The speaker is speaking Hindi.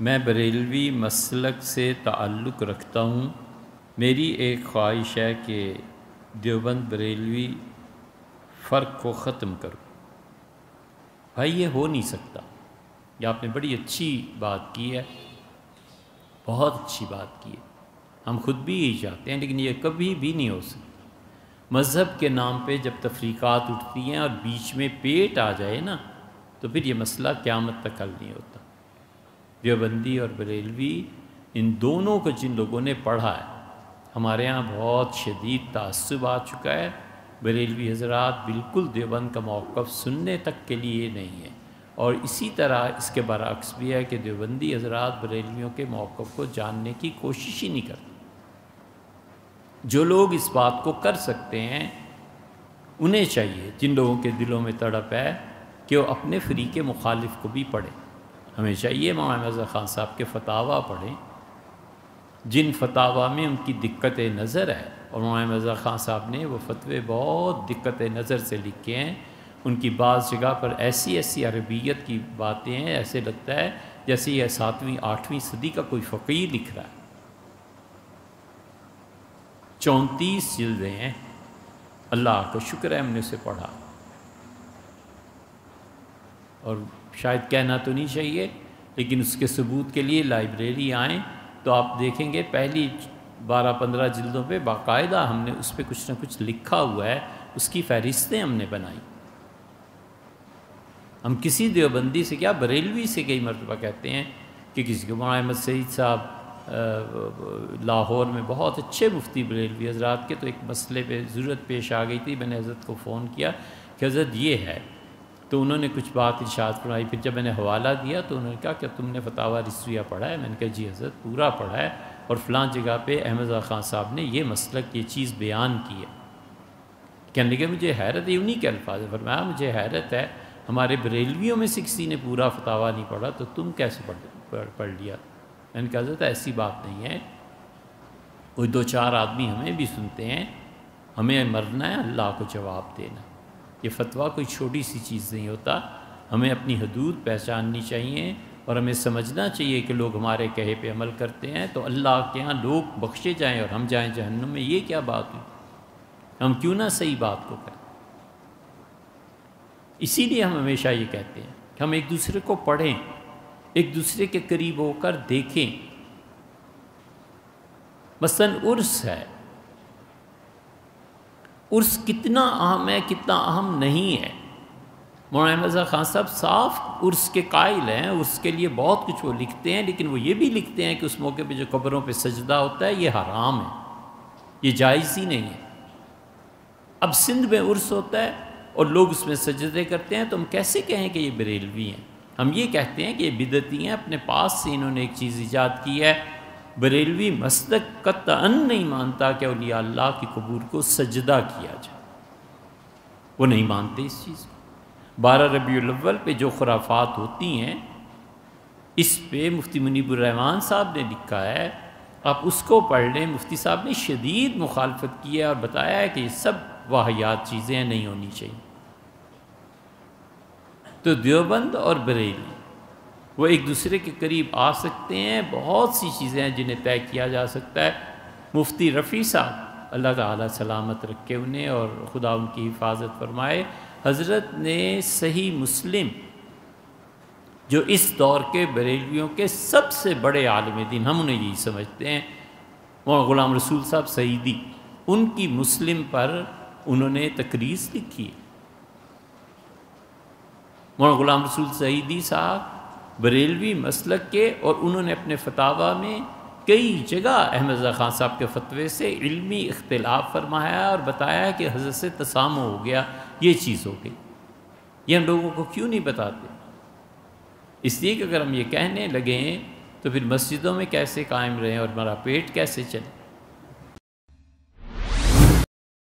मैं बरेलवी मसलक से ताल्लुक़ रखता हूँ। मेरी एक ख्वाहिश है कि देवबंद बरेलवी फ़र्क को ख़त्म करो। भाई, ये हो नहीं सकता। ये आपने बड़ी अच्छी बात की है। बहुत अच्छी बात की है। हम खुद भी यही चाहते हैं, लेकिन ये कभी भी नहीं हो सकता। मज़हब के नाम पे जब तफरीक़ात उठती हैं और बीच में पेट आ जाए ना तो फिर ये मसला क़्यामत तक हल नहीं होता। देवबंदी और बरेलवी, इन दोनों को जिन लोगों ने पढ़ा है, हमारे यहाँ बहुत शदीद तसब आ चुका है। बरेलवी हजरात बिल्कुल देवबंद का मौक़ सुनने तक के लिए नहीं है। और इसी तरह इसके बरक्स भी है कि देवबंदी हजरात बरेलवियों के मौक़ को जानने की कोशिश ही नहीं करते। जो लोग इस बात को कर सकते हैं, उन्हें चाहिए, जिन लोगों के दिलों में तड़प है, कि वो अपने फ्री के मुखालिफ को भी पढ़ें। हमें चाहिए मौलाना ख़ान साहब के फतावा पढ़ें, जिन फतावा में उनकी दिक्कत नज़र है, और मौलाना ख़ान साहब ने वो फतवे बहुत दिक्कत नज़र से लिखे हैं। उनकी बाज़ जगह पर ऐसी ऐसी अरबियत की बातें हैं, ऐसे लगता है जैसे यह सातवीं, आठवीं सदी का कोई फ़कीर लिख रहा है। चौंतीस जिल्दें हैं। अल्लाह का शुक्र है हमने उसे पढ़ा। और शायद कहना तो नहीं चाहिए, लेकिन उसके सबूत के लिए लाइब्रेरी आएँ तो आप देखेंगे पहली बारह पंद्रह जिल्दों पे बाकायदा हमने उस पर कुछ ना कुछ लिखा हुआ है, उसकी फहरिस्तें हमने बनाई। हम किसी देवबंदी से क्या, बरेलवी से कई मरतबा कहते हैं कि किसी को अहमद सईद साहब लाहौर में बहुत अच्छे मुफ्ती बरेलवी हजरात के तो एक मसले पे ज़रूरत पेश आ गई थी, मैंने हज़रत को फ़ोन किया कि हज़रत ये है तो उन्होंने कुछ बात इशाद फरमाई, फिर जब मैंने हवाला दिया तो उन्होंने कहा कि तुमने फतावा रिसविया पढ़ा है? मैंने कहा, जी हज़रत, पूरा पढ़ा है और फ़लाँ जगह पे अहमद ख़ान साहब ने ये मसलक, ये चीज़ बयान की है। कहने लगे, मुझे हैरत है उन्हीं के अल्फाज फरमाया, मुझे हैरत है, हमारे बरेलवियों में से किसी ने पूरा फतावा नहीं पढ़ा तो तुम कैसे पढ़ पढ़ लिया? मैंने कहा जाता ऐसी बात नहीं है। कोई दो चार आदमी हमें भी सुनते हैं, हमें मरना है, अल्लाह को जवाब देना। ये फतवा कोई छोटी सी चीज़ नहीं होता। हमें अपनी हदूद पहचाननी चाहिए और हमें समझना चाहिए कि लोग हमारे कहे पे अमल करते हैं। तो अल्लाह के यहाँ लोग बख्शे जाएँ और हम जाएँ जहन्नुम में। ये क्या बात हुई हम क्यों ना सही बात को करें? इसीलिए हम हमेशा ये कहते हैं कि हम एक दूसरे को पढ़ें, एक दूसरे के करीब होकर देखें। मसन उर्स है उर्स कितना अहम है, कितना अहम नहीं है। मौलाना खान साहब साफ़ उर्स के कायल हैं, उर्स के लिए बहुत कुछ वो लिखते हैं, लेकिन वो ये भी लिखते हैं कि उस मौके पे जो कब्रों पे सजदा होता है, ये हराम है। ये जायज़ ही नहीं है। अब सिंध में उर्स होता है और लोग उसमें सजदे करते हैं तो हम कैसे कहें कि ये बरेलवी हैं? हम ये कहते हैं कि ये बिदती हैं, अपने पास से इन्होंने एक चीज़ ईजाद की है बरेलवी मस्तक कतन नहीं मानता कि अलिया अल्लाह की कबूर को सजदा किया जाए। वो नहीं मानते इस चीज़ को। बारह रबी पे जो खुराफात होती हैं, इस पे मुफ्ती मुनीबुररहमान साहब ने लिखा है, आप उसको पढ़ लें, मुफ्ती साहब ने शदीद मुखालफत की है और बताया है कि ये सब वाहियात चीज़ें नहीं होनी चाहिए। तो देवबंद और बरेली वो एक दूसरे के करीब आ सकते हैं, बहुत सी चीज़ें हैं जिन्हें तय किया जा सकता है। मुफ्ती रफ़ी साहब, अल्लाह ताला सलामत रखे उन्हें और खुदा उनकी हिफाजत फरमाए। हज़रत ने सही मुस्लिम, जो इस दौर के बरेलवियों के सबसे बड़े आलम दिन, हम उन्हें यही समझते हैं, वहाँ ग़ुलाम रसूल साहब सईदी, उनकी मुस्लिम पर उन्होंने तकरीज़ लिखी वहाँ ग़ुलाम रसूल सईदी साहब बरेलवी मसलक के और उन्होंने अपने फतावा में कई जगह अहमद ख़ान साहब के फतवे से इल्मी इख्तलाफ फरमाया और बताया कि हज़रत से तसामो हो गया, ये चीज़ हो गई। ये हम लोगों को क्यों नहीं बताते? इसलिए कि अगर हम ये कहने लगें तो फिर मस्जिदों में कैसे कायम रहें और हमारा पेट कैसे चले?